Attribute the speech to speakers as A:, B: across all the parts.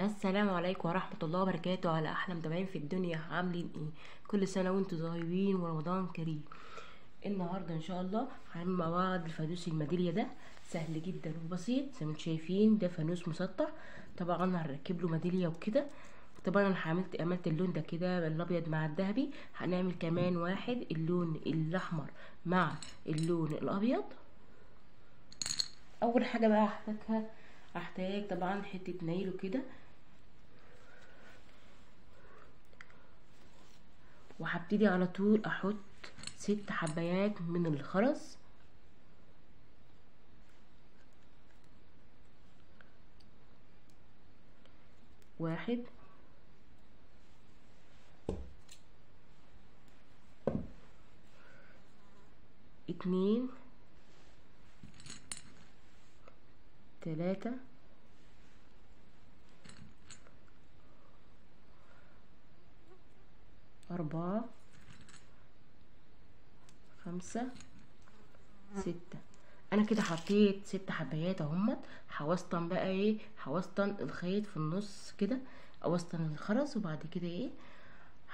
A: السلام عليكم ورحمة الله وبركاته. على أحلى متابعين في الدنيا. عاملين إيه؟ كل سنة وأنتم طيبين ورمضان كريم. النهاردة إن شاء الله هنعمل مع بعض الفانوس الميدالية ده. سهل جدا وبسيط زي ما أنتم شايفين ده فانوس مسطح. طبعا هنركب له ميدالية وكده. طبعا أنا عملت عملت اللون ده كده الابيض مع الذهبي. هنعمل كمان واحد اللون الأحمر مع اللون الأبيض. أول حاجة بقى هحتاجها هحتاج طبعا حتة نايل وكده. وهبتدي على طول أحط ست حبايات من الخرز. واحد. اتنين. تلاتة. أربعة خمسة ستة. أنا كده حطيت ست حبايات أهمت. هوسطن بقى إيه؟ هوسطن الخيط في النص كده أوسطن الخرز وبعد كده إيه؟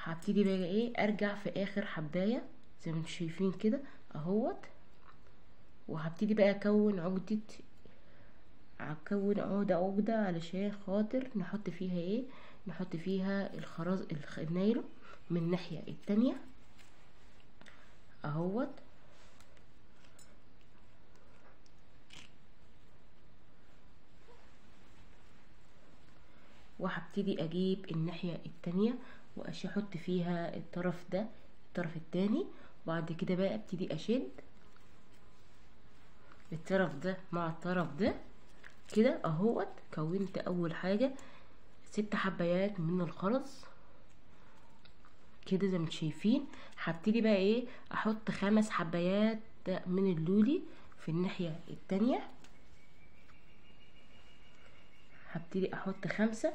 A: هبتدي بقى إيه؟ أرجع في آخر حباية زي ما أنتم شايفين كده أهوت. وهبتدي بقى أكون عقدة هكون عقدة عقدة علشان خاطر نحط فيها إيه؟ نحط فيها الخرز النايلو من الناحية التانية أهوت. وهبتدي أجيب الناحية التانية أحط فيها الطرف ده الطرف التاني. وبعد كده بقى أبتدي أشد الطرف ده مع الطرف ده. كده أهوت كونت أول حاجة ست حبايات من الخرز. كده زي ما شايفين. هبتدي بقى إيه أحط خمس حبايات من اللولي في الناحية التانية. هبتدي أحط خمسة.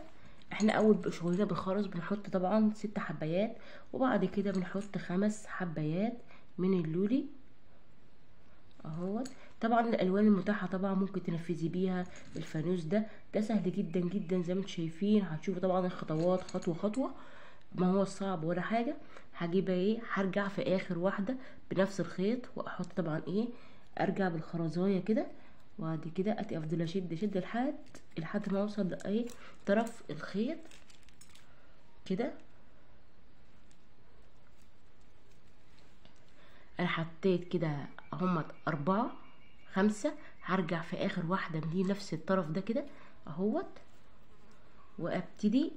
A: إحنا اول شغلنا بالخرز بنحط طبعا ست حبايات وبعد كده بنحط خمس حبايات من اللولي. اهوت. طبعا الألوان المتاحة طبعا ممكن تنفذي بيها الفانوس ده. ده سهل جدا جدا زي ما أنتم شايفين. هتشوفوا طبعا الخطوات خطوة خطوة. ما هو صعب ولا حاجة. هجيب إيه؟ هرجع في آخر واحدة بنفس الخيط وأحط طبعا إيه؟ أرجع بالخرزاية كده. وبعد كده أفضل أشد أشد لحد لحد ما أوصل لايه طرف الخيط كده. أنا حطيت كده هما أربعة. خمسة هرجع في آخر واحدة من دي نفس الطرف ده كده أهوت وأبتدي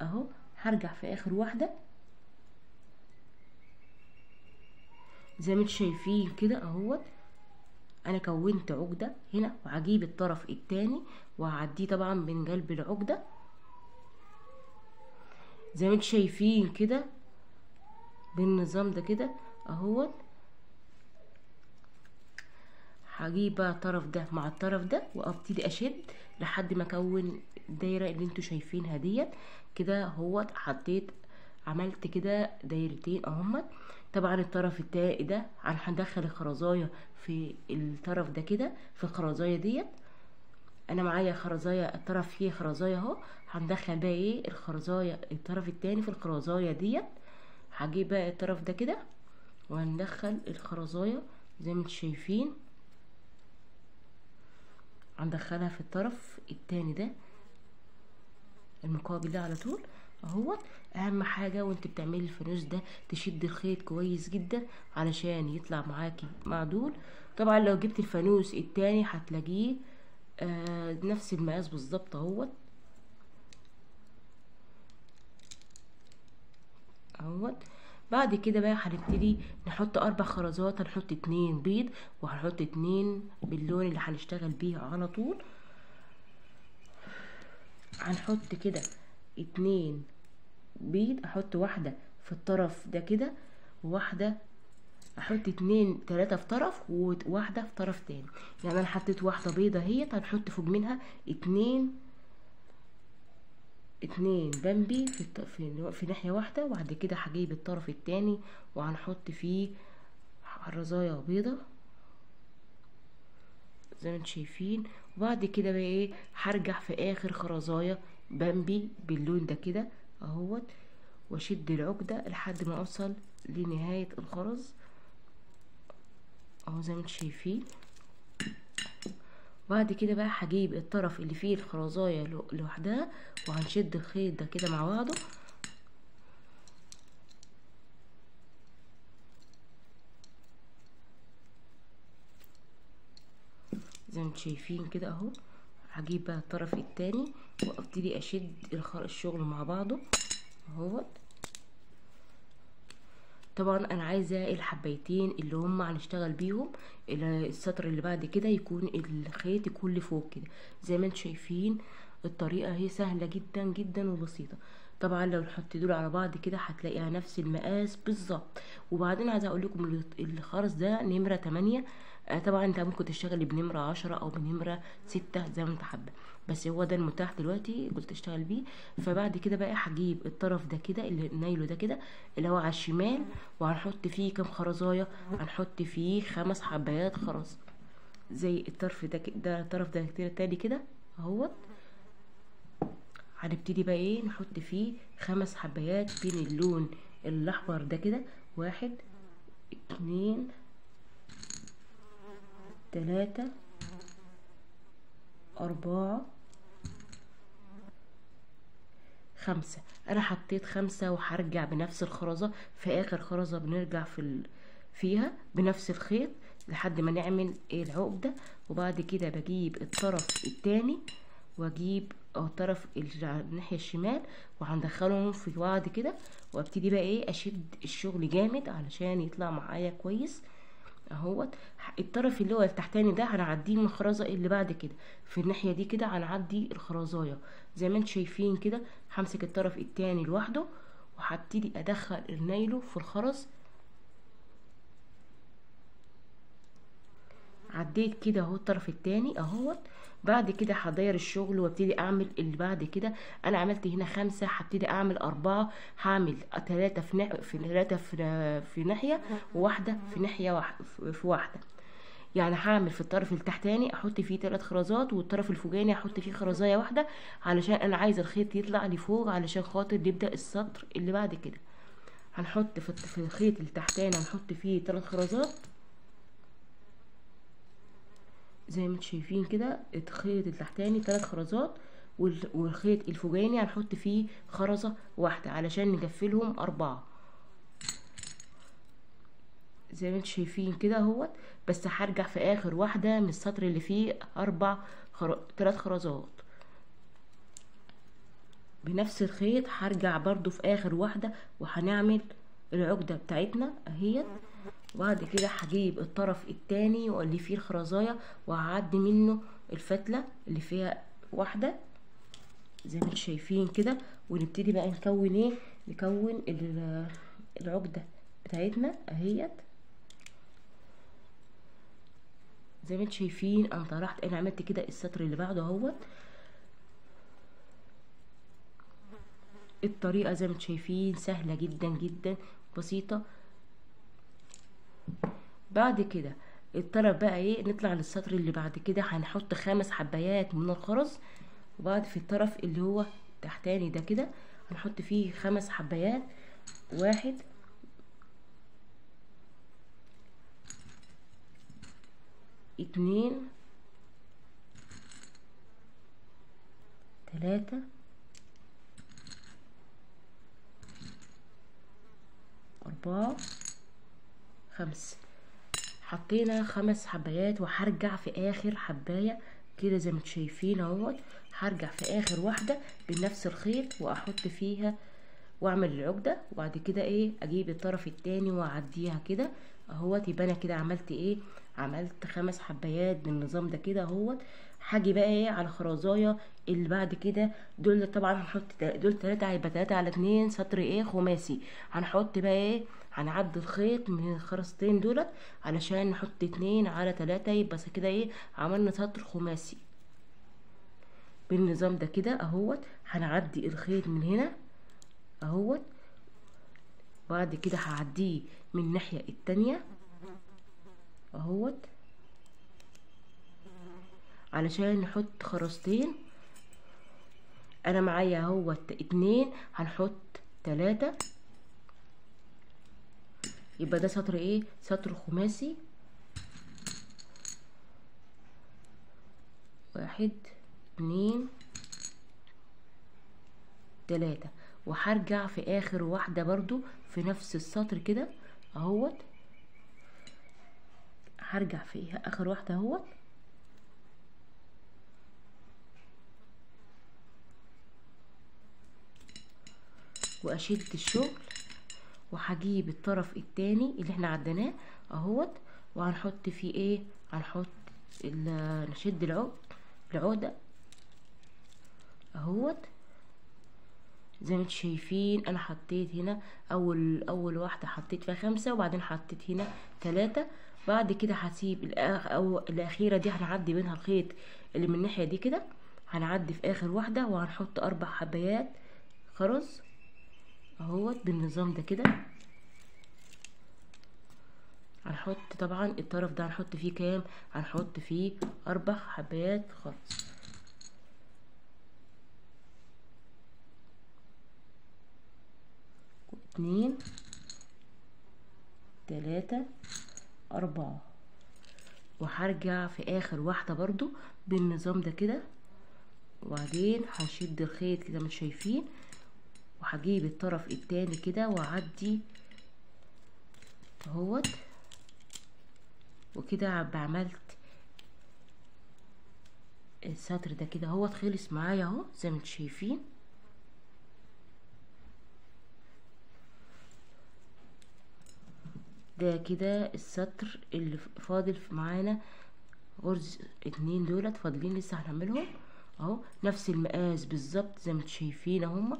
A: أهو هرجع في آخر واحدة. زي ما أنتم شايفين كده أهوت أنا كونت عقدة هنا وهجيب الطرف التاني وهعديه طبعا من قلب العقدة. زي ما أنتم شايفين كده بالنظام ده كده أهوت هجيب بقى الطرف ده مع الطرف ده وأبتدي أشد لحد ما أكون الدايرة اللي أنتوا شايفينها ديت. كده اهوت حطيت عملت كده دايرتين اهمت طبعا الطرف التاني ده هندخل الخرزاية في الطرف ده كده في الخرزاية ديت. أنا معايا خرزاية الطرف فيه خرزاية أهو. هندخل بقى إيه؟ الخرزاية الطرف التاني في الخرزاية ديت. هجيب بقى الطرف ده كده وهندخل الخرزاية زي ما أنتم شايفين. هندخلها في الطرف التاني ده المقابل ده على طول. اهوت أهم حاجة وأنت بتعملي الفانوس ده تشد الخيط كويس جدا علشان يطلع معاكي معدول طبعا لو جبت الفانوس التاني هتلاقيه آه نفس المقاس بالظبط أهوت. بعد كده بقى هنبتدي نحط أربع خرزات هنحط اتنين بيض وهنحط اتنين باللون اللي هنشتغل بيه على طول. هنحط كده اتنين بيض أحط واحدة في الطرف ده كده وواحدة أحط اتنين تلاتة في طرف وواحدة في طرف تاني. يعني أنا حطيت واحدة بيضة أهيت هنحط فوق منها اتنين اتنين بامبي في. في في ناحية واحدة وبعد كده هجيب الطرف التاني وهنحط فيه رزاية بيضة زي ما أنتم شايفين وبعد كده بقى إيه هرجع في آخر خرزايه بمبي باللون ده كده اهوت واشد العقدة لحد ما اوصل لنهاية الخرز اهو زي ما أنتم شايفين بعد كده بقى هجيب الطرف اللي فيه الخرزاية لوحدها وهنشد الخيط ده كده مع بعضه. زي ما شايفين كده اهو. هجيب بقى الطرف التاني وابتدي اشد الشغل مع بعضه. اهوت. طبعا أنا عايزة الحبايتين اللي هم هنشتغل بيهم السطر اللي بعد كده يكون الخيط يكون لفوق كده. زي ما أنتم شايفين الطريقة هي سهلة جدا جدا وبسيطة. طبعا لو نحط دول على بعض كده هتلاقيها نفس المقاس بالظبط. وبعدين عايزة أقول لكم الخرز ده نمرة 8 طبعا أنت ممكن تشتغلي بنمرة 10 أو بنمرة 6 زي ما أنت حابة. بس هو ده المتاح دلوقتي قلت أشتغل بيه. فبعد كده بقى هجيب الطرف ده كده اللي نايله ده كده اللي هو على الشمال وهنحط فيه كام خرزاية. هنحط فيه خمس حبايات خرز. زي الطرف ده ده الطرف ده كده كده أهوت. هنبتدي بقى إيه؟ نحط فيه خمس حبايات بين اللون الأحمر ده كده. واحد اتنين تلاتة أربعة خمسة. أنا حطيت خمسة وهرجع بنفس الخرزة. في آخر خرزة بنرجع في ال... فيها بنفس الخيط لحد ما نعمل العقدة وبعد كده بجيب الطرف التاني. واجيب الطرف الناحية الشمال وهندخلهم في بعض كده وأبتدي بقى إيه أشد الشغل جامد علشان يطلع معايا كويس أهوت. الطرف اللي هو التحتاني ده هنعديه من الخرزة اللي بعد كده. في الناحية دي كده هنعدي الخرزاية. زي ما أنتم شايفين كده همسك الطرف التاني لوحده وهبتدي أدخل النايلو في الخرز. عديت كده أهو الطرف التاني أهوت. بعد كده هداير الشغل وابتدي أعمل اللي بعد كده. أنا عملت هنا خمسة هبتدي أعمل أربعة هعمل تلاتة في ناحية في تلاتة في, في ناحية وواحدة في ناحية واحدة في واحدة. يعني هعمل في الطرف التحتاني أحط فيه ثلاث خرزات والطرف الفوقاني أحط فيه خرزاية واحدة علشان أنا عايزة الخيط يطلع لفوق علشان خاطر نبدا السطر اللي بعد كده. هنحط في الخيط التحتاني هنحط فيه ثلاث خرزات. زي ما أنتم شايفين كده الخيط التحتاني ثلاث خرزات والخيط الفوقاني هنحط فيه خرزة واحدة علشان نقفلهم أربعة. زي ما أنتم شايفين كده أهوت. بس هرجع في آخر واحدة من السطر اللي فيه أربع خر... ثلاث خرزات. بنفس الخيط هرجع برضو في آخر واحدة وهنعمل العقدة بتاعتنا أهيت. وبعد كده هجيب الطرف التاني واللي فيه الخرزاية وهعدي منه الفتلة اللي فيها واحدة زي ما أنتم شايفين كده ونبتدي بقى نكون إيه نكون العقدة بتاعتنا اهيت. زي ما أنتم شايفين أنا طرحت أنا عملت كده السطر اللي بعده اهوت. الطريقة زي ما أنتم شايفين سهلة جدا جدا بسيطة. بعد كده الطرف بقى إيه؟ نطلع للسطر اللي بعد كده هنحط خمس حبايات من الخرز وبعد في الطرف اللي هو تحتاني ده كده هنحط فيه خمس حبايات. واحد اتنين تلاتة أربعة خمسة حطينا خمس حبايات وهرجع في آخر حباية كده زي ما أنتم شايفين اهوت. هرجع في آخر واحدة بنفس الخيط وأحط فيها وأعمل العقدة. وبعد كده إيه أجيب الطرف التاني وأعديها كده اهوت. يبقى أنا كده عملت إيه عملت خمس حبايات بالنظام ده كده اهوت. هاجي بقى إيه على خرزايه اللي بعد كده دول طبعا هنحط دول تلاتة هيبقى تلاتة على اتنين. سطر إيه خماسي. هنحط بقى إيه هنعدي الخيط من الخرزتين دولت علشان نحط اتنين على تلاتة يبقى كده إيه عملنا سطر خماسي. بالنظام ده كده اهوت هنعدي الخيط من هنا اهوت. بعد كده هعديه من الناحية التانية اهوت. علشان نحط خرزتين أنا معايا اهو اتنين هنحط تلاتة. يبقى ده سطر إيه؟ سطر خماسي. واحد اتنين تلاتة. وهرجع في آخر واحدة برضو في نفس السطر كده أهوت. هرجع في آخر واحدة أهوت. وأشد الشغل. وهجيب الطرف التاني اللي إحنا عدناه اهوت وهنحط فيه إيه؟ هنحط نشد العقد العقدة اهوت. زي ما أنتم شايفين أنا حطيت هنا اول اول واحدة حطيت فيها خمسة وبعدين حطيت هنا تلاتة. بعد كده هسيب الآخ أو الأخيرة دي هنعدي منها الخيط اللي من الناحية دي كده. هنعدي في آخر واحدة وهنحط أربع حبايات خرز. اهوت بالنظام ده كده. هنحط طبعا الطرف ده هنحط فيه كام؟ هنحط فيه أربع حبايات خرز اتنين تلاتة أربعة. وهرجع في آخر واحدة برضو بالنظام ده كده. وبعدين هنشد الخيط كده مش شايفين؟ وهجيب الطرف التاني كده وأعدي اهوت. وكده بعملت السطر ده كده اهوت. خلص معايا اهو زي ما أنتم شايفين. ده كده السطر اللي فاضل معانا. غرز اتنين دولت فاضلين لسه هنعملهم. اهو نفس المقاس بالظبط زي ما أنتم شايفين اهما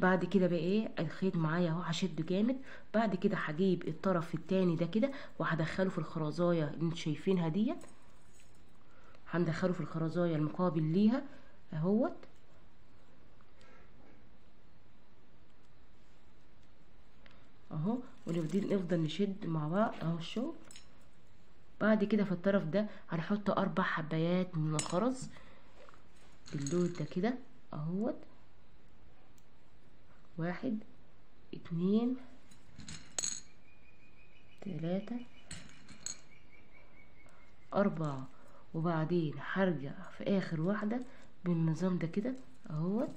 A: بعد كده بقى إيه الخيط معايا اهو هشده جامد. بعد كده هجيب الطرف التاني ده كده وهدخله في الخرزاية اللي أنتوا شايفينها ديت. هندخله في الخرزاية المقابل ليها اهوت. اهو ونفضل نفضل نشد مع بعض اهو الشغل بعد كده في الطرف ده هنحط أربع حبايات من الخرز. اللون ده كده اهوت. واحد اتنين تلاتة أربعة. وبعدين هرجع في آخر واحدة بالنظام ده كده أهوت.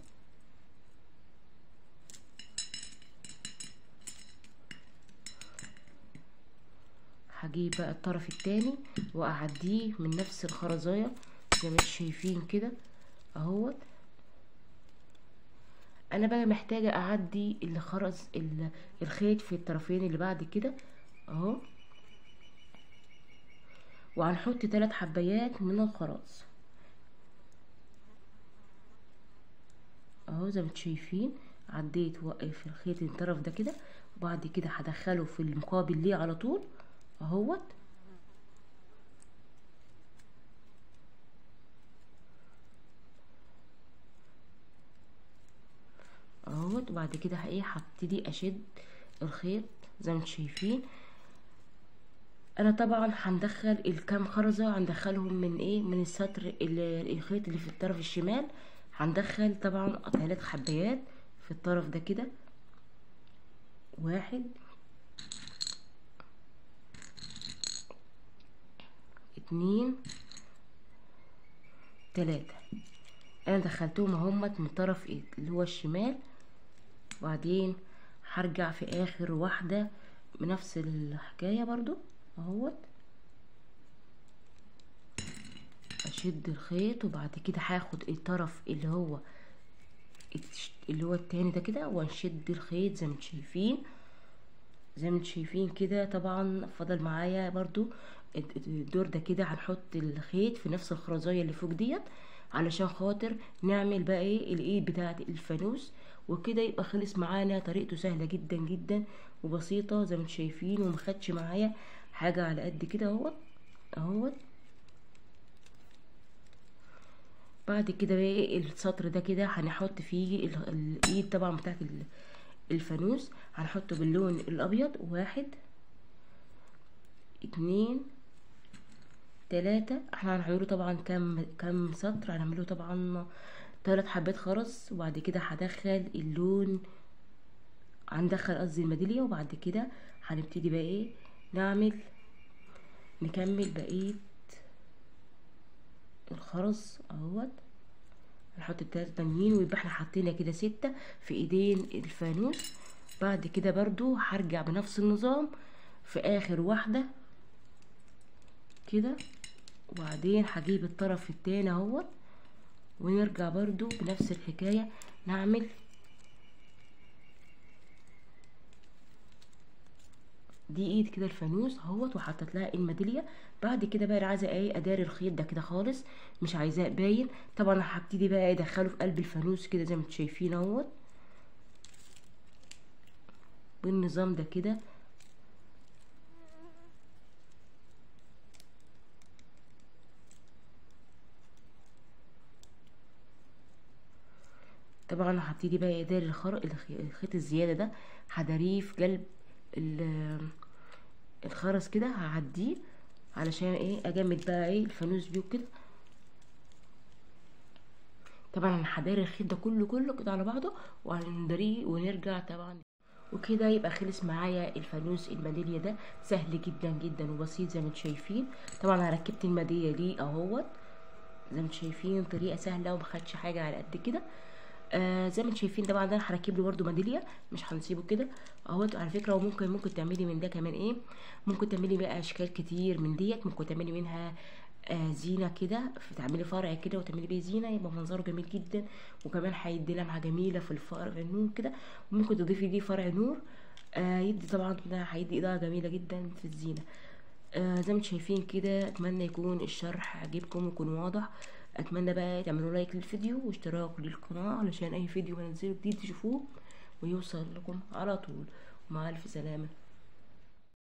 A: هجيب بقى الطرف التاني وأعديه من نفس الخرزاية زي ما شايفين كده أهوت. أنا بقى محتاجة أعدي اللي خرز الخيط في الطرفين اللي بعد كده أهو. وهنحط ثلاث حبايات من الخرز أهو زي ما شايفين عديت وقف الخيط الطرف ده كده وبعد كده هدخله في المقابل ليه على طول أهوت. اهوت وبعد كده إيه هبتدي اشد الخيط زي ما أنتم شايفين. أنا طبعا هندخل الكام خرزة هندخلهم من إيه من السطر الخيط اللي في الطرف الشمال. هندخل طبعا ثلاث حبايات في الطرف ده كده. واحد اتنين تلاتة. أنا دخلتهم اهمت من طرف اللي هو الشمال. وبعدين هرجع في آخر واحدة بنفس الحكاية برضو أهوت. أشد الخيط وبعد كده هاخد الطرف اللي هو اللي هو التاني ده كده وانشد الخيط زي ما أنتم شايفين. زي ما أنتم شايفين كده طبعا فضل معايا برضو الدور ده كده هنحط الخيط في نفس الخرزاية اللي فوق ديت علشان خاطر نعمل بقى إيه الإيد بتاعة الفانوس وكده يبقى خلص معانا. طريقته سهلة جدا جدا وبسيطة زي ما أنتم شايفين ومخدش معايا حاجة على قد كده اهوت اهوت. بعد كده بقى إيه السطر ده كده هنحط فيه الإيد طبعا بتاعت الفانوس. هنحطه باللون الأبيض واحد اتنين تلاتة. إحنا هنعمله طبعا كام كام سطر؟ هنعمله طبعا تلات حبات خرز وبعد كده هدخل اللون هندخل قصدي الميدالية وبعد كده هنبتدي بقى إيه؟ نعمل نكمل بقية الخرز أهوت. نحط التلاتة تانيين ويبقى إحنا حطينا كده ستة في إيدين الفانوس. بعد كده برضو هرجع بنفس النظام في آخر واحدة كده. وبعدين هجيب الطرف التاني اهوت ونرجع برضو بنفس الحكاية نعمل دي ايد كده الفانوس اهوت وحطيت لها الميدالية. بعد كده بقى أنا عايزة إيه اداري الخيط ده كده خالص مش عايزاه باين. طبعا هبتدي بقى ادخله في قلب الفانوس كده زي ما أنتم شايفين اهوت. بالنظام ده كده طبعا هبتدي بقى اداري الخر... الخيط الزيادة ده هداريه في قلب الخرز كده هعديه علشان إيه أجمد بقى إيه الفانوس بيه كده طبعا هداري الخيط ده كله كله كده على بعضه وهنداريه ونرجع طبعا. وكده يبقى خلص معايا الفانوس الميدالية ده. سهل جدا جدا وبسيط زي ما أنتم شايفين. طبعا أنا ركبت الميدالية دي أهوت. زي ما أنتم شايفين طريقة سهلة ومخدش حاجة على قد كده. آه زي ما أنتم شايفين ده أنا هركب له برده ميدالية مش هنسيبه كده. أهوت على فكرة وممكن ممكن تعملي من ده كمان إيه؟ ممكن تعملي بقى أشكال كتير من ديت. ممكن تعملي منها آه زينة كده تعملي فرع كده وتعملي بيه زينة يبقى منظره جميل جدا. وكمان هيدي لمعه جميلة في الفرع النور كده. وممكن تضيفي ليه فرع نور آه يدي طبعا ده هيدي إضاءة جميلة جدا في الزينة. آه زي ما أنتم شايفين كده أتمنى يكون الشرح عجبكم ويكون واضح. أتمنى بقى تعملوا لايك للفيديو واشتراك للقناة علشان أي فيديو بنزله جديد تشوفوه ويوصل لكم على طول. ومع ألف سلامة.